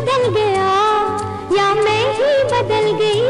बदल गया या मैं ही बदल गई?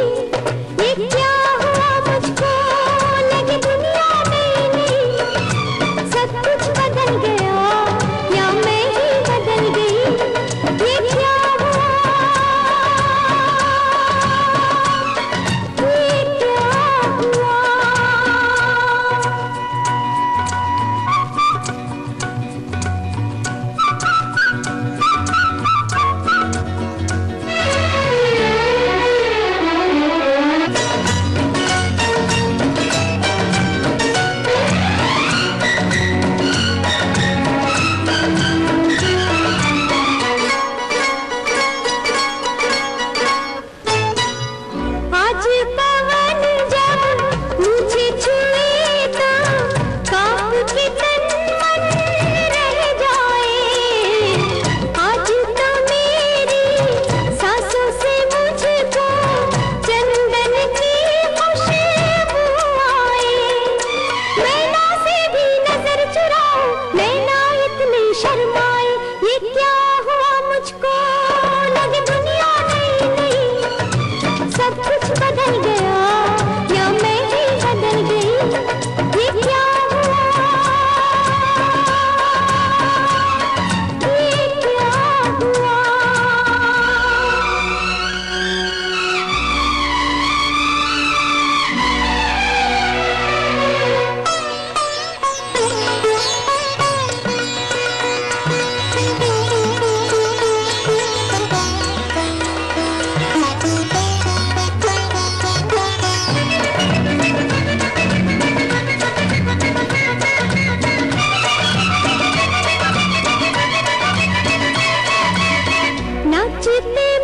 नाचते